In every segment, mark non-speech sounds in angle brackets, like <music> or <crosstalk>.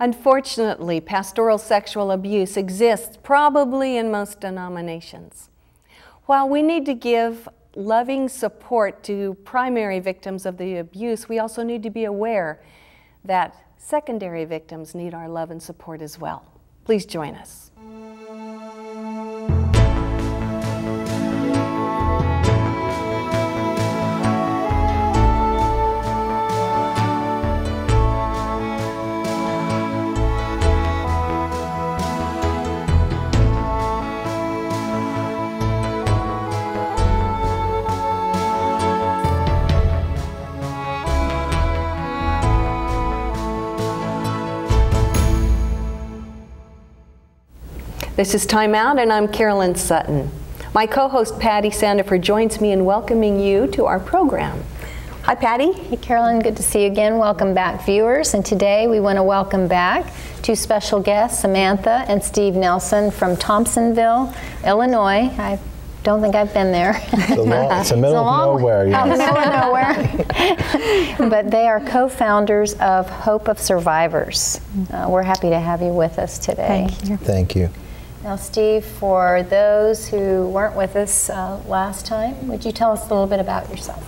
Unfortunately, pastoral sexual abuse exists probably in most denominations. While we need to give loving support to primary victims of the abuse, we also need to be aware that secondary victims need our love and support as well. Please join us. This is Time Out, and I'm Carolyn Sutton. My co host Patty Sandiford joins me in welcoming you to our program. Hi, Patty. Hey, Carolyn, good to see you again. Welcome back, viewers. And today we want to welcome back two special guests, Samantha and Steve Nelson from Thompsonville, Illinois. I don't think I've been there. It's, a long, it's the middle <laughs> It's a of long way- nowhere. Out the Yes. <laughs> middle of nowhere. <laughs> but they are co-founders of Hope of Survivors. Uh, we're happy to have you with us today. Thank you. Thank you. Now, Steve, for those who weren't with us uh, last time, would you tell us a little bit about yourself?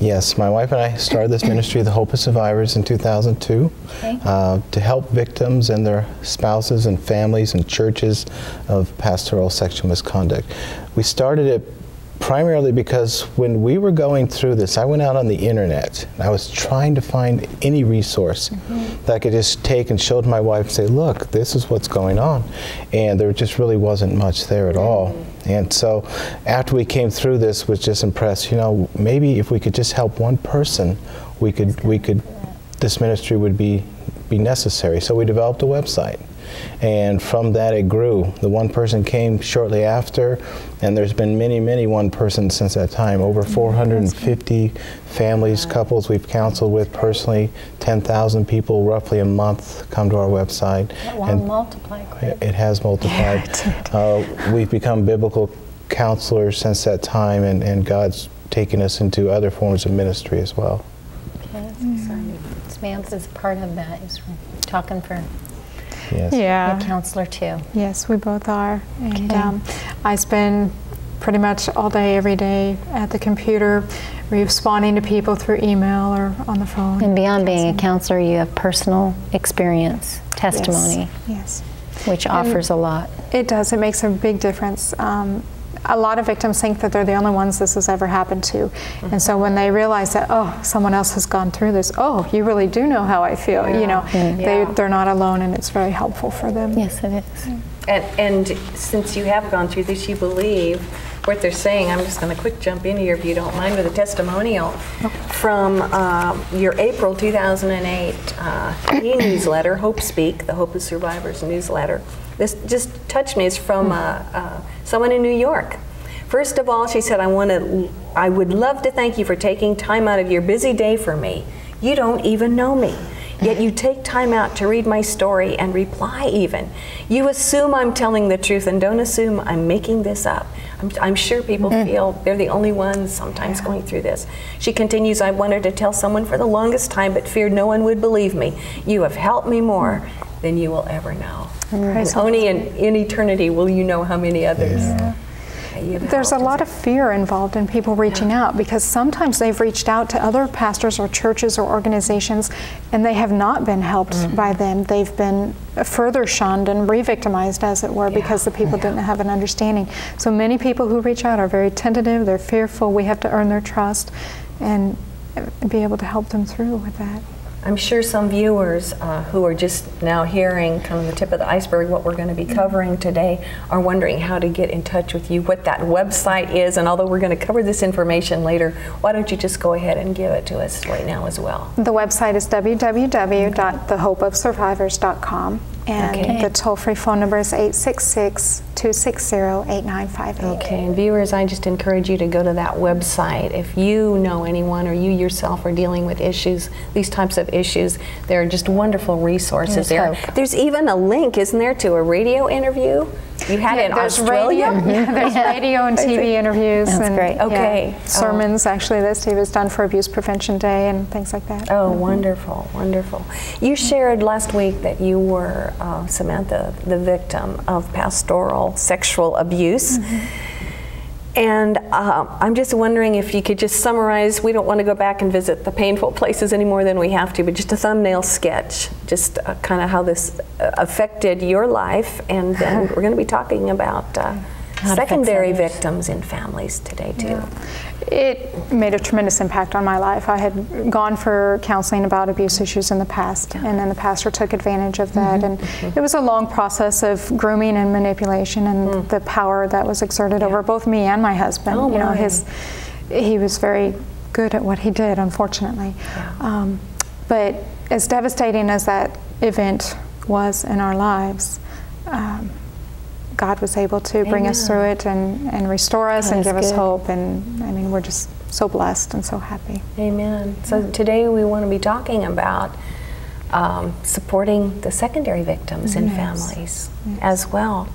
Yes, my wife and I started this ministry, the Hope of Survivors, in 2002 Okay. uh, to help victims and their spouses and families and churches of pastoral sexual misconduct. We started it primarily because when we were going through this, I went out on the internet and I was trying to find any resource mm-hmm. that I could just take and show to my wife and say, look, this is what's going on. And there just really wasn't much there at all. Mm-hmm. And so after we came through this, was just impressed, you know, maybe if we could just help one person, we could, we could, this ministry would be, be necessary. So we developed a website. And from that it grew. The one person came shortly after, and there's been many, many one persons since that time. Over 450 families, couples we've counseled with personally, 10,000 people roughly a month come to our website. That will And multiply it it has multiplied. <laughs> Uh, we've become biblical counselors since that time, and, and God's taken us into other forms of ministry as well. Okay, that's exciting. Samantha's part of that. Is talking for Yes. Yeah. a counselor too. Yes, we both are. And Okay. um, I spend pretty much all day, every day at the computer, responding to people through email or on the phone. And beyond being a counselor, you have personal experience, testimony, Yes. which offers a lot. It does. It makes a big difference. Um, a lot of victims think that they're the only ones this has ever happened to. And so when they realize that, oh, someone else has gone through this, oh, you really do know how I feel, you know, they, Yeah. they're not alone and it's very helpful for them. Yes, it is. And, and since you have gone through this, you believe what they're saying. I'm just going to quick jump in here, if you don't mind, with a testimonial from uh, your April 2008 uh, <coughs> e-newsletter, Hope Speak, the Hope of Survivors newsletter. This just touched me. It's from uh, uh, someone in New York. First of all, she said, I want to, I would love to thank you for taking time out of your busy day for me. You don't even know me. Yet you take time out to read my story and reply even. You assume I'm telling the truth and don't assume I'm making this up. I'm, I'm sure people mm-hmm. feel they're the only ones sometimes going through this. She continues, I wanted to tell someone for the longest time but feared no one would believe me. You have helped me more than you will ever know. And only in, in eternity will you know how many others. that you've There's a lot of fear involved in people reaching out because sometimes they've reached out to other pastors or churches or organizations and they have not been helped Mm. by them. They've been further shunned and re victimized, as it were, because the people didn't have an understanding. So many people who reach out are very tentative, they're fearful. We have to earn their trust and be able to help them through with that. I'm sure some viewers uh, who are just now hearing kind of the tip of the iceberg what we're going to be covering today are wondering how to get in touch with you, what that website is, and although we're going to cover this information later, why don't you just go ahead and give it to us right now as well? The website is www.thehopeofsurvivors.com and Okay. the toll free phone number is 866 260 8958. Okay, and viewers, I just encourage you to go to that website. If you know anyone or you yourself are dealing with issues, these types of issues, there are just wonderful resources There's there. hope. There's even a link, isn't there, to a radio interview You had Yeah, in there's Australia? Radio, mm-hmm. yeah, there's radio and TV interviews. That's and, great. yeah, Okay. sermons, actually, that Steve has done for Abuse Prevention Day and things like that. Oh, mm-hmm. wonderful, wonderful. You shared last week that you were, uh, Samantha, the victim of pastoral sexual abuse. Mm-hmm. And uh, I'm just wondering if you could just summarize. We don't want to go back and visit the painful places any more than we have to, but just a thumbnail sketch, just uh, kind of how this uh, affected your life. And then <laughs> we're going to be talking about uh, How it affects secondary victims in families today, too. It made a tremendous impact on my life. I had gone for counseling about abuse issues in the past, and then the pastor took advantage of that. Mm-hmm. And it was a long process of grooming and manipulation, and the power that was exerted over both me and my husband. Mm. Oh, you know, his he was very good at what he did, unfortunately. Um, but as devastating as that event was in our lives. Um, God was able to bring us through it and, and restore us God and give us good. hope. And I mean, we're just so blessed and so happy. Amen. So today we want to be talking about um, supporting the secondary victims Yes. families as well.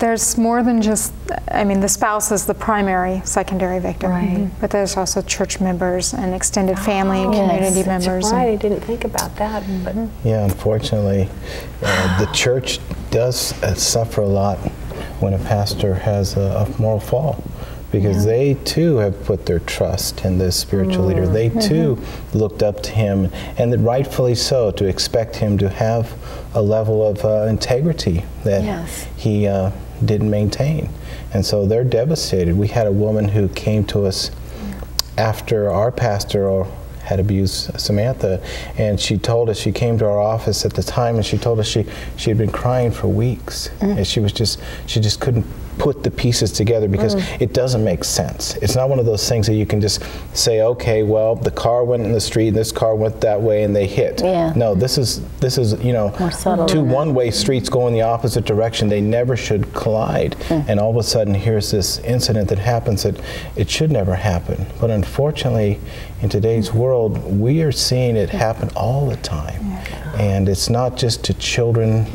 There's more than just, I mean, the spouse is the primary secondary victim, Right. but there's also church members and extended family and yes. community That's members. and- right. I didn't think about that, but Yeah, unfortunately, uh, the church does uh, suffer a lot when a pastor has a, a moral fall because they too have put their trust in this spiritual leader. They too looked up to him, and that rightfully so, to expect him to have a level of uh, integrity that Yes. he uh, didn't maintain. And so they're devastated. We had a woman who came to us after our pastor had abused Samantha, and she told us she came to our office at the time, and she told us she she had been crying for weeks, mm. and she was just she just couldn't put the pieces together because it doesn't make sense. It's not one of those things that you can just say, okay, well, the car went in the street, and this car went that way, and they hit. Yeah. No, this is this is you know two one-way streets going the opposite direction. They never should collide. And all of a sudden, here's this incident that happens that it should never happen. But unfortunately, in today's world, we are seeing it happen all the time. And it's not just to children.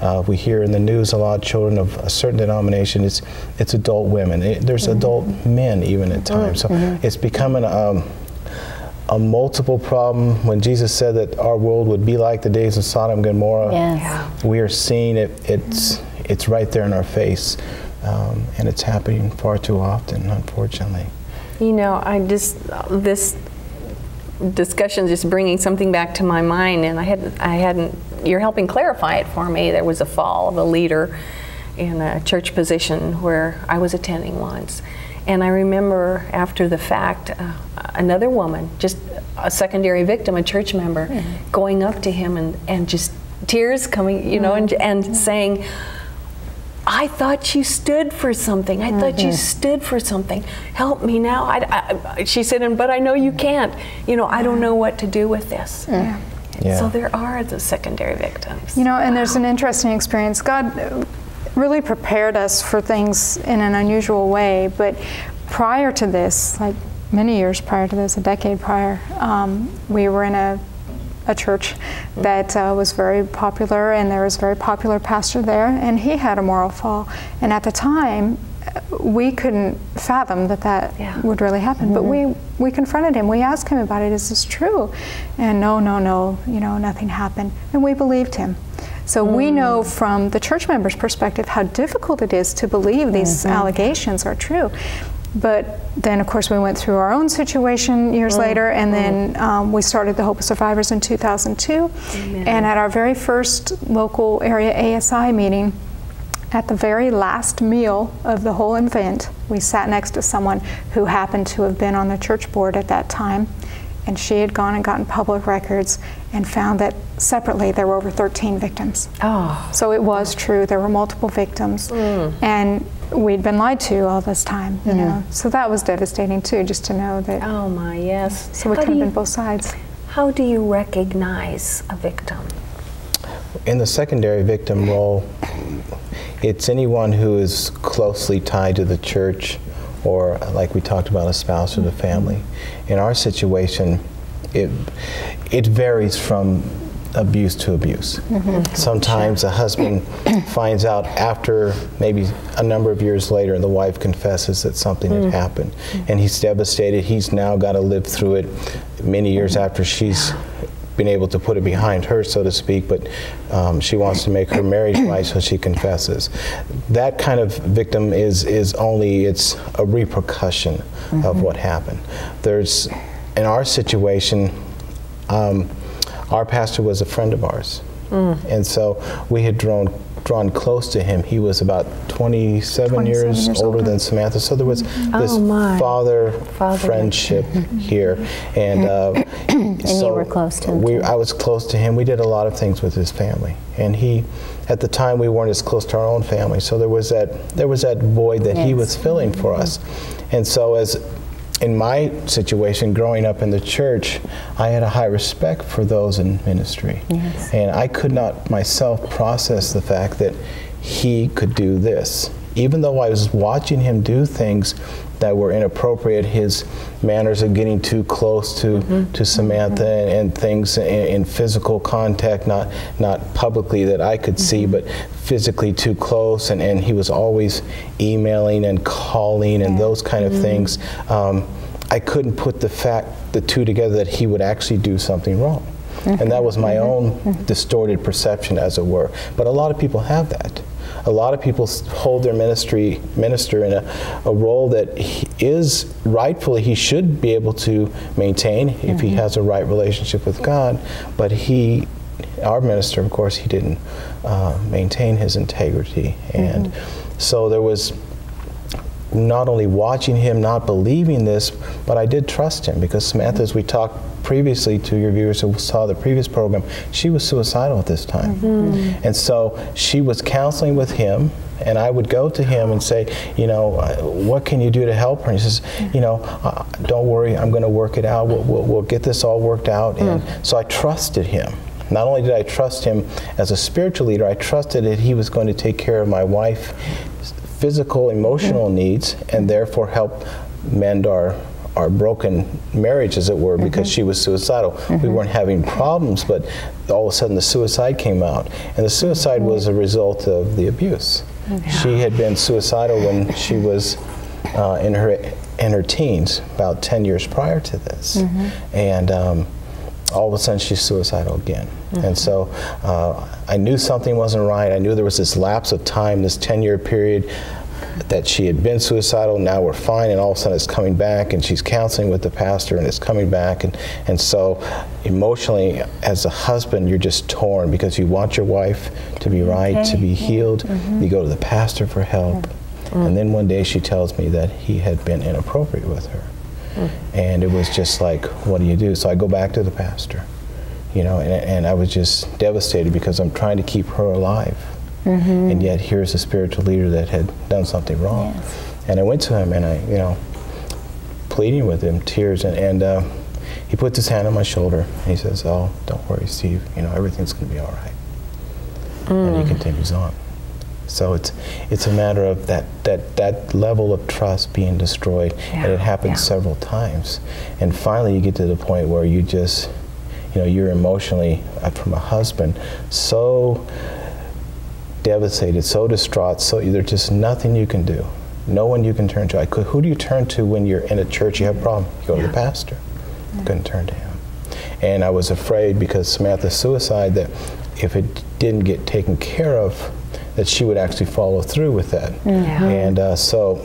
Uh, we hear in the news a lot of children of a certain denomination. It's it's adult women. It- there's adult men even at times. So it's becoming um, a multiple problem. When Jesus said that our world would be like the days of Sodom and Gomorrah, Yes. we are seeing it. It's it's right there in our face, um, and it's happening far too often, unfortunately. you know, I just this discussion just bringing something back to my mind, and I had I hadn't. You're helping clarify it for me. There was a fall of a leader in a church position where I was attending once, and I remember after the fact, uh, another woman, just a secondary victim, a church member, going up to him and and just tears coming, you know, and and saying. I thought you stood for something. I thought you stood for something. Help me now. I, I- she said, and but I know you can't. You know, I don't know what to do with this. Yeah. Yeah. So there are the secondary victims. You know, and there's an interesting experience. God uh, really prepared us for things in an unusual way, but prior to this, like many years prior to this, a decade prior, um, we were in a a church that uh, was very popular, and there was a very popular pastor there, and he had a moral fall. And at the time, we couldn't fathom that that Yeah. would really happen. But we mm-hmm. we confronted him. We asked him about it. Is this true? And no, no, no. You know, nothing happened. And we believed him. So we mm. know from the church members' perspective how difficult it is to believe these mm-hmm. allegations are true. But then, of course, we went through our own situation years mm-hmm. later, and then mm-hmm. um, we started the Hope of Survivors in 2002. And at our very first local area ASI meeting, at the very last meal of the whole event, we sat next to someone who happened to have been on the church board at that time, and she had gone and gotten public records and found that separately there were over 13 victims. Oh, So it was true. There were multiple victims, mm. and we'd been lied to all this time. You mm-hmm. know, so that was devastating too, just to know that. oh my, yes. So it how, could do have been both sides. how do you recognize a victim? In the secondary victim role, it's anyone who is closely tied to the church, or like we talked about, a spouse or the mm-hmm. family. In our situation, it it varies from abuse to abuse. Sometimes a husband <coughs> finds out after maybe a number of years later, and the wife confesses that something had happened, and he's devastated. He's now got to live through it many years after she's been able to put it behind her, so to speak, but um, she wants to make her marriage <coughs> right, so she confesses. That kind of victim is is only it's a repercussion of what happened. There's in our situation, um, our pastor was a friend of ours, mm. and so we had drawn drawn close to him. He was about 27, 27 years, years older than Samantha, so there was mm-hmm. this Oh, father Father. friendship mm-hmm. here, and uh, <coughs> and you were close to him, We. I was close to him. We did a lot of things with his family, and he, at the time, we weren't as close to our own family. So there was that there was that void that he was filling for mm-hmm. us, and so as in my situation, growing up in the church, I had a high respect for those in ministry, Yes. and I could not myself process the fact that he could do this, even though I was watching him do things that were inappropriate. His manners of getting too close to, mm-hmm. to Samantha mm-hmm. and, and things in, in physical contact, not not publicly that I could see, mm-hmm. but physically too close. And, and he was always emailing and calling and those kind of things. Um, I couldn't put the fact the two together that he would actually do something wrong. And that was my own distorted perception, as it were. But a lot of people have that. A lot of people hold their ministry minister in a, a role that he is rightfully he should be able to maintain if he has a right relationship with God. But he, our minister, of course, he didn't uh, maintain his integrity, and so there was not only watching him, not believing this, but I did trust him because Samantha, as we talked previously to your viewers who saw the previous program, she was suicidal at this time. And so she was counseling with him, and I would go to him and say, you know, uh, what can you do to help her? And he says, you know, uh, don't worry, I'm going to work it out. We'll, we'll, we'll get this all worked out. And so I trusted him. Not only did I trust him as a spiritual leader, I trusted that he was going to take care of my wife physical, emotional needs, and therefore help mend our our broken marriage, as it were, because she was suicidal. We weren't having problems, but all of a sudden the suicide came out, and the suicide was a result of the abuse. She had been suicidal when she was uh, in her in her teens, about 10 years prior to this, and. Um, all of a sudden she's suicidal again. And so uh, I knew something wasn't right. I knew there was this lapse of time, this 10 year period that she had been suicidal. Now we're fine, and all of a sudden it's coming back, and she's counseling with the pastor, and it's coming back. And, and so emotionally, as a husband, you're just torn because you want your wife to be right, to be healed. You go to the pastor for help. And then one day she tells me that he had been inappropriate with her. And it was just like, what do you do? So I go back to the pastor, you know, and, and I was just devastated because I'm trying to keep her alive. And yet here's a spiritual leader that had done something wrong. Yes. And I went to him and I, you know, pleading with him, tears, and, and uh, he puts his hand on my shoulder and he says, oh, don't worry, Steve, you know, everything's going to be all right. And he continues on. So it's it's a matter of that that that level of trust being destroyed, and it Yeah, happens yeah. several times, and finally you get to the point where you just, you know, you're emotionally uh, from a husband so devastated, so distraught, so there's just nothing you can do, no one you can turn to. I could, who do you turn to when you're in a church you have a problem? You go to the pastor. Couldn't turn to him, and I was afraid because Samantha's suicide that if it didn't get taken care of, that she would actually follow through with that. Yeah. And uh, so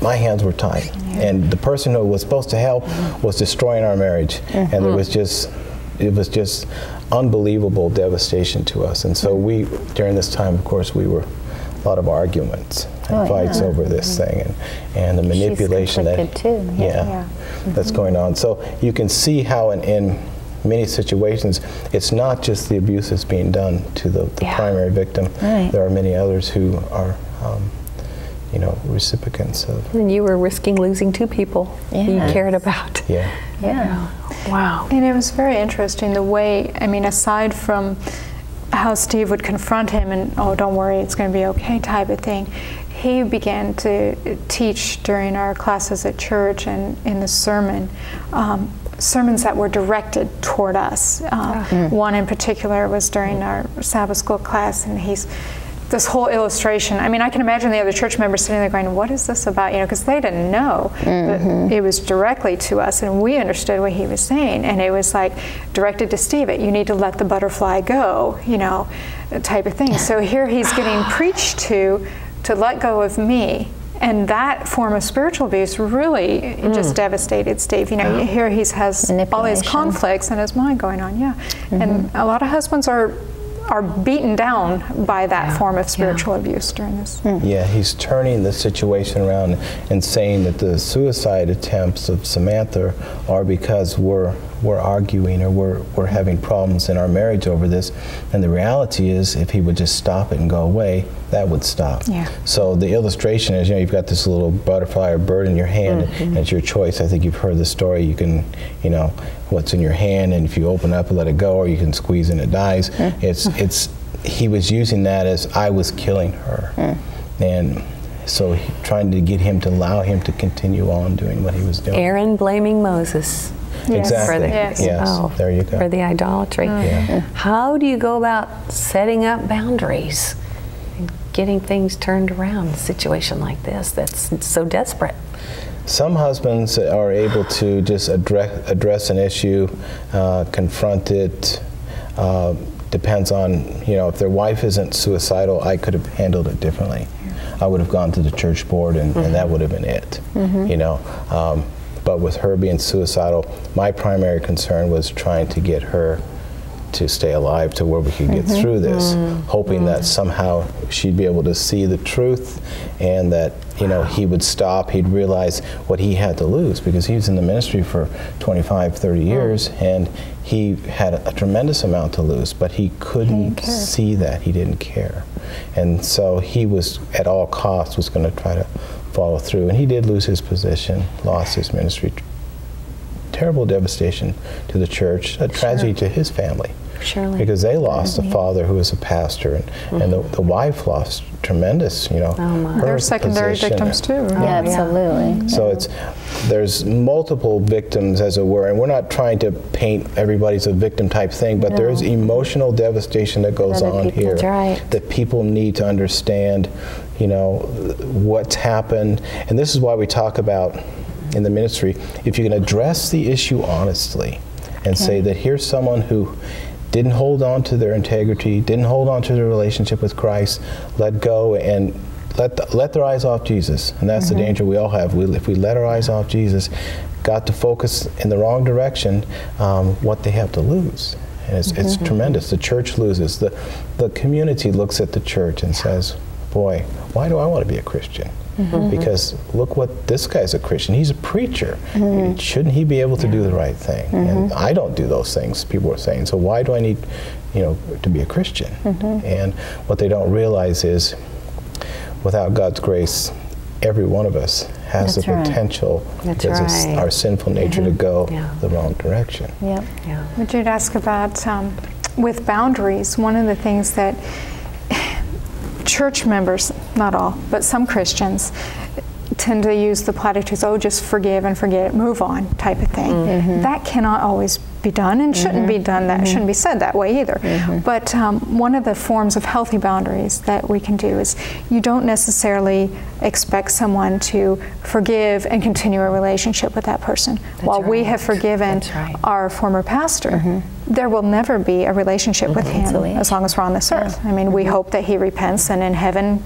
my hands were tied. And the person who was supposed to help was destroying our marriage. And there was uh-huh. just, it was just unbelievable devastation to us. And so we, during this time, of course, we were a lot of arguments and Oh, fights yeah. over this mm-hmm. thing and, and the manipulation that, too, yeah, yeah. that's mm-hmm. going on. So you can see how in, in many situations, it's not just the abuse that's being done to the, the Yeah. primary victim. Right. There are many others who are, um, you know, recipients of, And you were risking losing two people you cared about. yeah. Yeah. Wow. And it was very interesting the way, I mean, aside from how Steve would confront him and, oh, don't worry, it's going to be okay type of thing, he began to teach during our classes at church and in the sermon um, sermons that were directed toward us. Uh, One in particular was during our Sabbath school class, and he's this whole illustration. I mean, I can imagine the other church members sitting there going, "What is this about?" You know, because they didn't know. But it was directly to us, and we understood what he was saying. And it was like directed to Steve. You need to let the butterfly go. You know, type of thing. So here he's getting <sighs> preached to to let go of me. And that form of spiritual abuse really mm. just devastated Steve. You know, here he has all these conflicts in his mind going on. Yeah, and mm-hmm. a lot of husbands are are beaten down by that form of spiritual abuse during this. Mm. Yeah, he's turning the situation around and saying that the suicide attempts of Samantha are because we're we're arguing or we're we're having problems in our marriage over this. And the reality is, if he would just stop it and go away, that would stop. Yeah. So the illustration is, you know, you've got this little butterfly or bird in your hand, mm-hmm. and it's your choice. I think you've heard the story. You can, you know, what's in your hand, and if you open up and let it go, or you can squeeze and it dies. It's it's. He was using that as I was killing her, mm. and so he, trying to get him to allow him to continue on doing what he was doing. Aaron blaming Moses. Yes. Exactly. For the, Yes. Yes. oh, There you go. For the idolatry. Yeah. How do you go about setting up boundaries and getting things turned around in a situation like this that's so desperate? Some husbands are able to just address, address an issue, uh, confront it. Uh, depends on, you know, if their wife isn't suicidal, I could have handled it differently. I would have gone to the church board and, and that would have been it, mm-hmm. you know. Um, but with her being suicidal, my primary concern was trying to get her to stay alive to where we could get mm-hmm. through this, mm-hmm. hoping that somehow she'd be able to see the truth and that you know he would stop, he'd realize what he had to lose because he was in the ministry for 25, 30 years and he had a, tremendous amount to lose, but he couldn't care. see that, he didn't care. And so he was at all costs was going to try to follow through. And he did lose his position, lost his ministry. Terrible devastation to the church, a tragedy to his family. Surely. Because they lost a mm-hmm. father who was a pastor, and, mm-hmm. and the, the wife lost tremendous, you know. Oh, her They're secondary position. victims too. right? Yeah, yeah. absolutely. So it's there's multiple victims, as it were, and we're not trying to paint everybody's a victim type thing, but there is emotional devastation that goes Other on people- here That's right. that people need to understand. You know what's happened, and this is why we talk about in the ministry. If you can address the issue honestly, and say that here's someone who didn't hold on to their integrity, didn't hold on to their relationship with Christ, let go and let the, let their eyes off Jesus, and that's the danger we all have. We, if we let our eyes off Jesus, got to focus in the wrong direction, um, what they have to lose, and it's, it's tremendous. The church loses. The the community looks at the church and says, "Boy, why do I want to be a Christian?" Mm-hmm. Because look what this guy's a Christian. He's a preacher. Mm-hmm. Shouldn't he be able to do the right thing? And mm-hmm. I don't do those things. People are saying. So why do I need, you know, to be a Christian? And what they don't realize is, without God's grace, every one of us has That's the right. potential That's because of our sinful nature to go Yeah. the wrong direction. Yep. Yeah. Would you ask about um, with boundaries? One of the things that church members, not all, but some Christians, tend to use the platitudes, oh, just forgive and forget it, move on type of thing. Mm-hmm. That cannot always be done and shouldn't be done that, shouldn't be said that way either. But um, one of the forms of healthy boundaries that we can do is you don't necessarily expect someone to forgive and continue a relationship with that person. While we have forgiven right. our former pastor, there will never be a relationship with him Reconciliation. as long as we're on this earth. I mean, we hope that he repents and in heaven,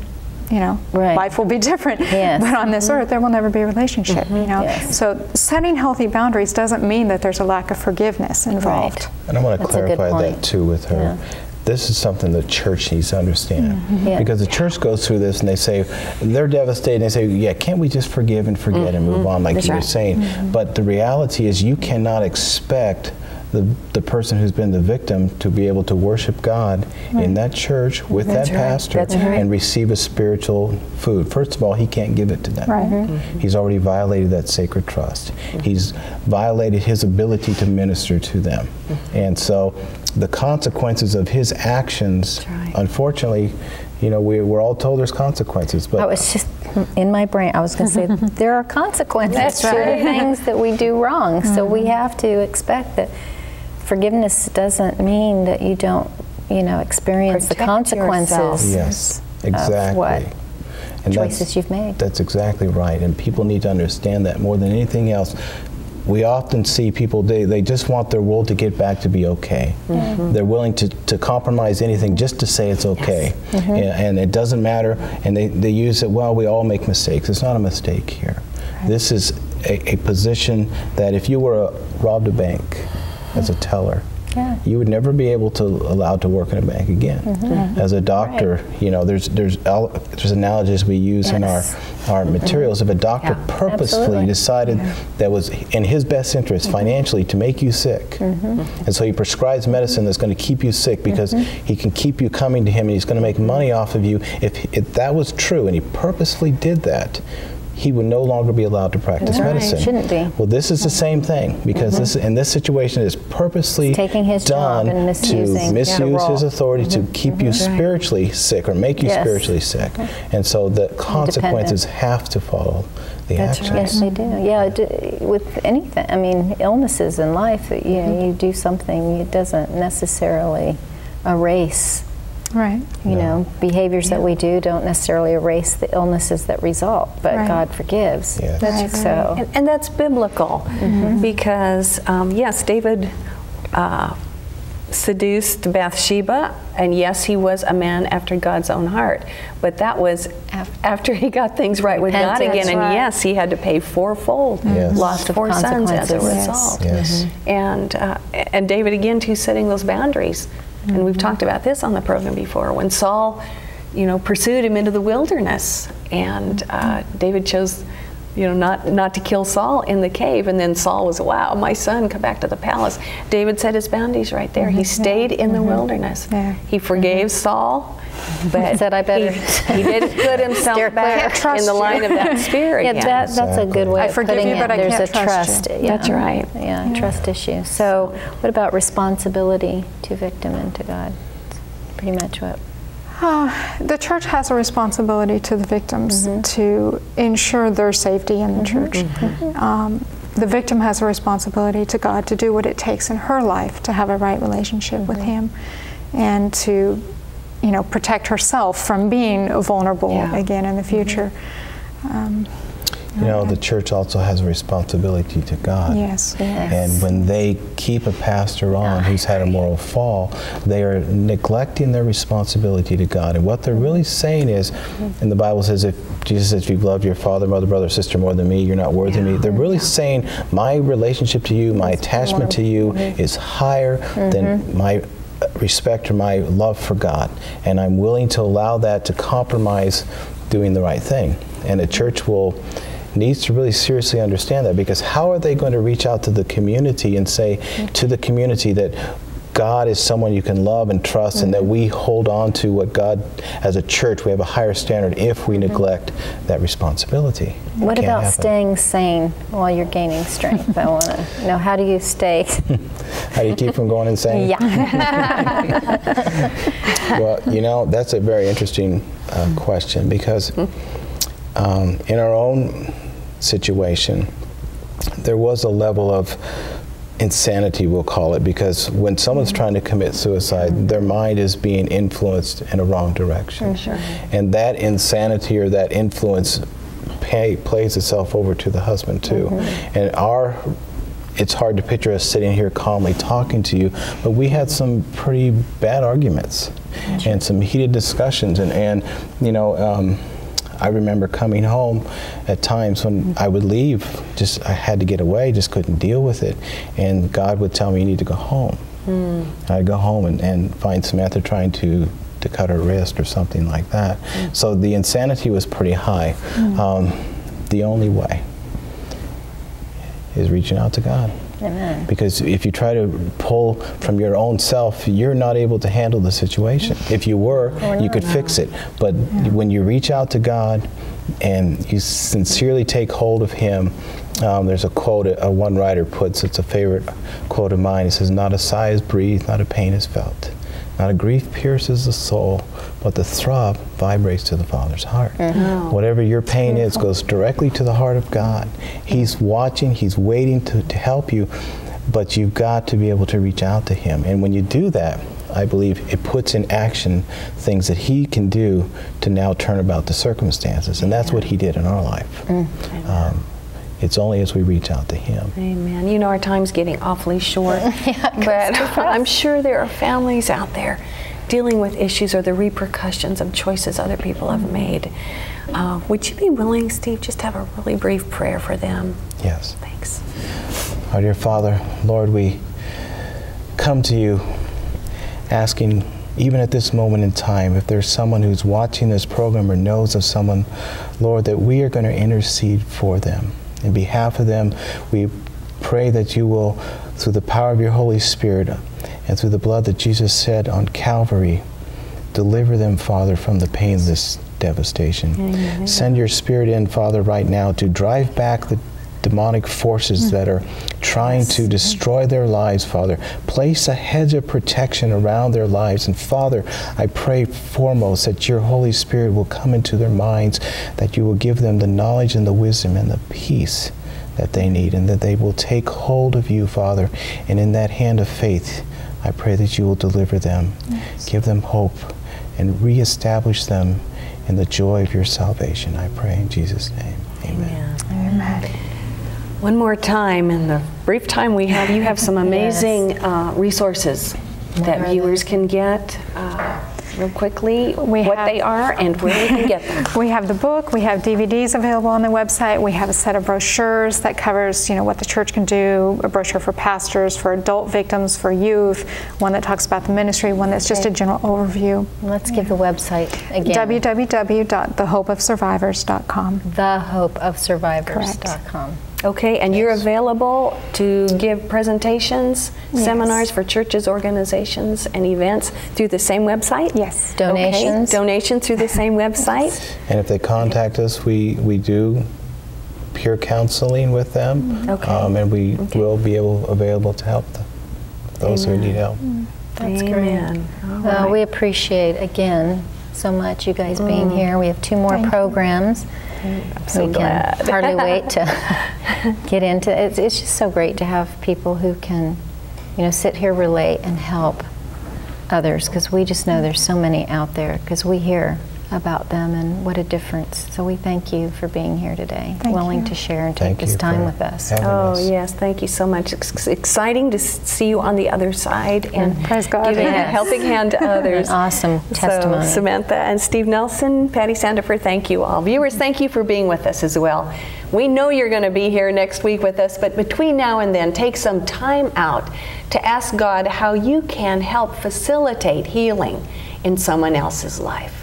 you know, Right. life will be <laughs> different. Yes. But on this mm-hmm. earth, there will never be a relationship, mm-hmm. you know. Yes. So setting healthy boundaries doesn't mean that there's a lack of forgiveness involved. Right. And I want to That's clarify that too with her. Yeah. This is something the church needs to understand. Mm-hmm. Yeah. Because the church goes through this and they say, they're devastated. They say, yeah, can't we just forgive and forget and move on, like That's you were right. saying? But the reality is, you cannot expect the, the person who's been the victim to be able to worship God in that church with That's that right. pastor That's right. and receive a spiritual food. First of all, he can't give it to them. Right. Mm-hmm. He's already violated that sacred trust. Mm-hmm. He's violated his ability to minister to them. Mm-hmm. And so the consequences of his actions, right. unfortunately, you know, we, we're all told there's consequences, but I was just in my brain. I was going to say <laughs> there are consequences That's to the right. things that we do wrong. So we have to expect that forgiveness doesn't mean that you don't, you know, experience the consequences yourself. yes, of exactly. what And choices that's- you've made. That's exactly right, and people need to understand that more than anything else. We often see people, they, they just want their world to get back to be okay. Mm-hmm. They're willing to, to compromise anything just to say it's okay. Mm-hmm. And, and it doesn't matter, and they, they use it, well, we all make mistakes. It's not a mistake here. This is a, a position that if you were a, robbed a bank as a teller, Yeah. you would never be able to allowed to work in a bank again. Mm-hmm. As a doctor, you know, there's there's there's analogies we use in our our mm-hmm. materials. If a doctor Yeah, purposefully absolutely. decided that was in his best interest mm-hmm. financially to make you sick, mm-hmm. and so he prescribes medicine that's going to keep you sick because he can keep you coming to him and he's going to make money off of you. If, if that was true and he purposefully did that. He would no longer be allowed to practice Right. medicine. Shouldn't be. Well, this is the same thing because this mm-hmm. in this situation is purposely It's taking his job done and misusing to misuse his role. authority to mm-hmm. keep you mm-hmm. spiritually sick or make you Yes. spiritually sick. And so the consequences have to follow the That's actions. Yes, they do. Yeah, with anything. I mean, illnesses in life. You know, you do something. It doesn't necessarily erase. Right. You No. know, behaviors that we do don't necessarily erase the illnesses that result, but Right. God forgives. Yes. That's Right. So. And, and that's biblical because, um, yes, David uh, seduced Bathsheba, and yes, he was a man after God's own heart. But that was Af- after he got things right with God Repentance, again. And right. yes, he had to pay fourfold, Yes. loss of Of four sons as a consequences. Yes. result. Yes. And uh, and David again too setting those boundaries. And we've talked about this on the program before. When Saul, you know, pursued him into the wilderness, and uh, David chose, you know, not not to kill Saul in the cave. And then Saul was, wow, my son, come back to the palace. David set his boundaries right there. He mm-hmm. stayed in the mm-hmm. wilderness. Yeah. He forgave mm-hmm. Saul, but Said, "I better he, he didn't put <laughs> himself back in the you. line of that <laughs> spear Yeah, again. that, that's a good way I of forgive putting you, it. I There's can't a trust you. Yeah. That's right. Yeah, trust issue. So, what about responsibility to victim and to God? It's pretty much what. Uh, <sighs> the church has a responsibility to the victims to ensure their safety in the church. Um, the victim has a responsibility to God to do what it takes in her life to have a right relationship with Him and to, you know, protect herself from being vulnerable Yeah. again in the future. Um, You know, the church also has a responsibility to God. yes. Yes. And when they keep a pastor on who's had a moral fall, they are neglecting their responsibility to God. And what they're really saying is, and the Bible says, if Jesus says, if you've loved your father, mother, brother, sister more than me, you're not worthy of me. They're really saying, my relationship to you, my attachment to you is higher than my uh, respect or my love for God. And I'm willing to allow that to compromise doing the right thing. And the church will needs to really seriously understand that because how are they going to reach out to the community and say mm-hmm. to the community that God is someone you can love and trust and that mm-hmm. we hold on to what God as a church we have a higher standard if we mm-hmm. neglect that responsibility. What about happen. staying sane while you're gaining strength? I want to <laughs> know how do you stay? <laughs> How do you keep from going insane? yeah. <laughs> well, you know, that's a very interesting uh, question because um, in our own situation, there was a level of insanity, we'll call it, because when someone's trying to commit suicide, their mind is being influenced in a wrong direction. And that insanity or that influence pay, plays itself over to the husband too. And our it's hard to picture us sitting here calmly talking to you, but we had some pretty bad arguments and some heated discussions. And, and you know, um, I remember coming home at times when I would leave, just I had to get away, just couldn't deal with it. And God would tell me, you need to go home. And I'd go home and, and find Samantha trying to, to cut her wrist or something like that. Hmm. So the insanity was pretty high. Hmm. Um, the only way is reaching out to God. Amen. Because if you try to pull from your own self, you're not able to handle the situation. If you were, you could fix it. But when you reach out to God and you sincerely take hold of Him, um, there's a quote a one writer puts, it's a favorite quote of mine. He says, Not a sigh is breathed, not a pain is felt, Not a grief pierces the soul, but the throb vibrates to the Father's heart. Mm-hmm. Whatever your pain is goes directly to the heart of God. He's watching, He's waiting to, to help you, but you've got to be able to reach out to Him. And when you do that, I believe it puts in action things that He can do to now turn about the circumstances. And that's what He did in our life. Mm. Um, it's only as we reach out to Him. Amen. You know, our time's getting awfully short, <laughs> but <laughs> I'm sure there are families out there dealing with issues or the repercussions of choices other people have made. Uh, would you be willing, Steve, just to have a really brief prayer for them? Yes. Thanks. Our dear Father, Lord, we come to you asking, even at this moment in time, if there's someone who's watching this program or knows of someone, Lord, that we are going to intercede for them. In behalf of them, we pray that you will, through the power of your Holy Spirit and through the blood that Jesus shed on Calvary, deliver them, Father, from the pain of this devastation. Send your Spirit in, Father, right now to drive back the demonic forces that are trying to destroy their lives, Father. Place a hedge of protection around their lives. And Father, I pray foremost that your Holy Spirit will come into their minds, that you will give them the knowledge and the wisdom and the peace that they need, and that they will take hold of you, Father. And in that hand of faith, I pray that you will deliver them, give them hope, and reestablish them in the joy of your salvation. I pray in Jesus' name. Amen. Amen. One more time, in the brief time we have, you have some <laughs> amazing uh, resources that are they? viewers can get uh, real quickly, We what have- they are and where they can get them. <laughs> We have the book, we have DVDs available on the website, we have a set of brochures that covers, you know, what the church can do, a brochure for pastors, for adult victims, for youth, one that talks about the ministry, one that's just a general overview. Let's give the website again. www.thehopeofsurvivors.com. thehopeofsurvivors.com. Okay, and you're available to give presentations, Yes. seminars for churches, organizations, and events through the same website? Yes. Okay, Donations. Donations through the <laughs> same website? And if they contact us, we, we do peer counseling with them. Okay. Um, and we will be able, available to help them, those who need help. That's great. Amen. All Well, right. we appreciate again so much you guys being here. We have two more Thank you. I'm so we glad. can <laughs> hardly wait to <laughs> get into it. It's, it's just so great to have people who can, you know, sit here, relate, and help others because we just know there's so many out there because we hear about them and what a difference. So we thank you for being here today, Thank willing you. to share and take Thank this time with us. Oh, us. yes, thank you so much. It's exciting to see you on the other side and Praise God. giving a helping hand to <laughs> others. An awesome testimony. So, Samantha and Steve Nelson, Patty Sandifer, thank you all. Viewers, thank you for being with us as well. We know you're going to be here next week with us, but between now and then, take some time out to ask God how you can help facilitate healing in someone else's life.